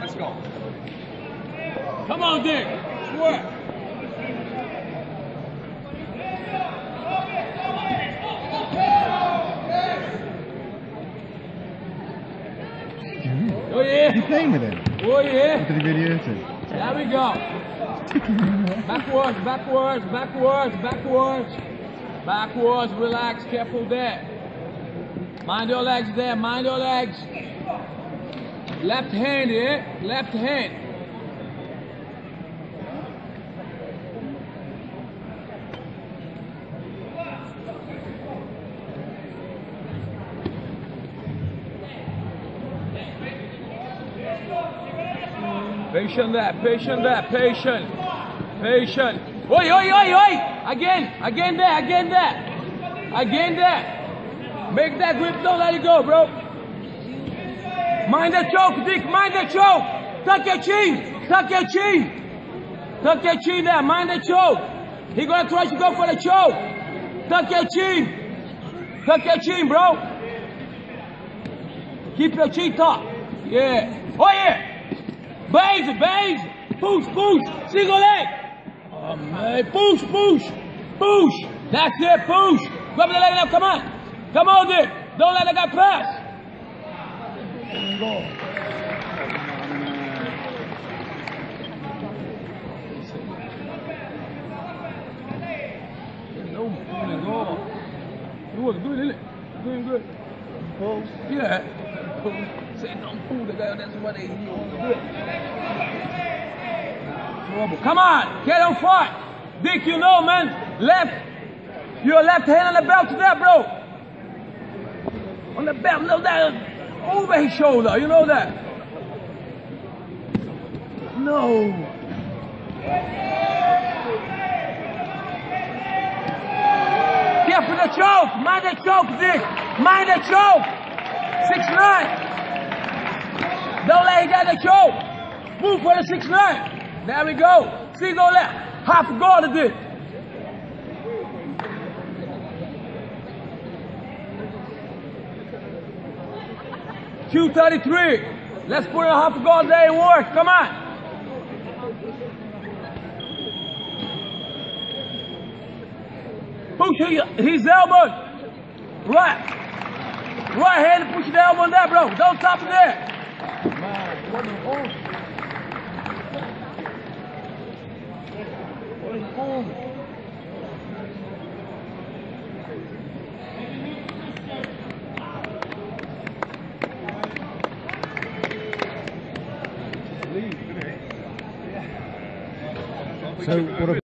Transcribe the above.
Let's go. Come on, Dick. Sweat. Mm. Oh yeah. You playing with him? Oh yeah. Did he video too? There we go. backwards, backwards, backwards, backwards. Backwards, relax, careful there. Mind your legs there, mind your legs. Left eh? hand here, left hand. Patient there, patient there, patient. Patient. Oi, oi, oi, oi! Again, again there, again there. Again there. Make that grip, don't let it go, bro. Mind the choke, Dick, mind the choke. Tuck your chin, tuck your chin. Tuck your chin there, mind the choke. He gonna try to go for the choke. Tuck your chin. Tuck your chin, bro. Keep your chin tucked. Yeah. Oh yeah. Base, base. Push, push. Single leg. Oh man, push, push, push. That's it, push. Grab the leg now, come on. Come on, Dick. Don't let the guy no, go. Doing good, isn't it? Doing good. Don't the guy, that's what they do. Trouble. Come on, get on fight. Dick, you know, man. Left. Your left hand on the belt there, bro. On the belt, no, that. Over his shoulder, you know that. No. Careful the choke. Mind the choke, Dick. Mind the choke. Six nine. Don't let him get the choke. Move for the six nine. There we go. Single left. Half guard Dick. Two thirty-three. Let's put a half guard there and work. Come on. Push his elbow. Right. Right hand, push the elbow there, bro. Don't stop there. So what